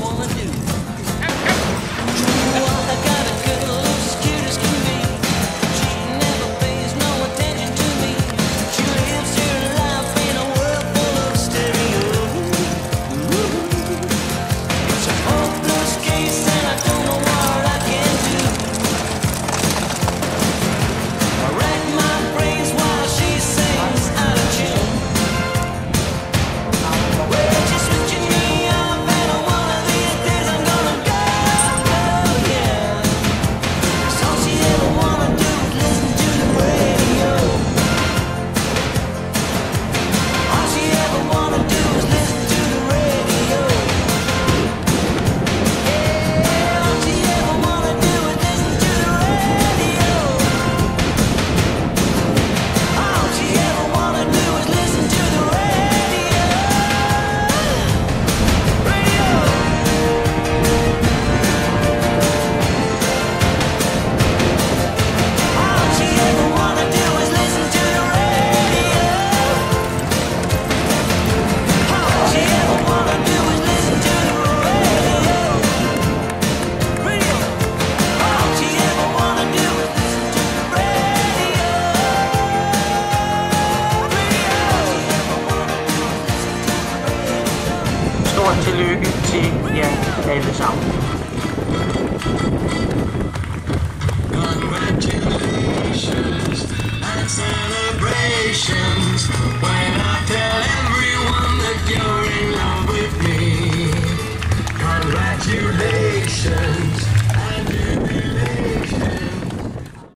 wanna do? Lykke til jer alle sammen. Congratulations and celebrations